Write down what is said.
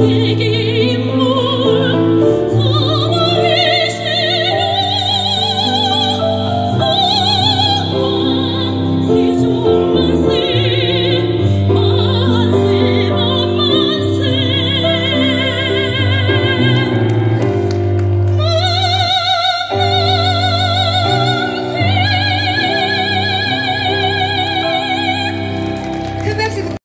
Segen.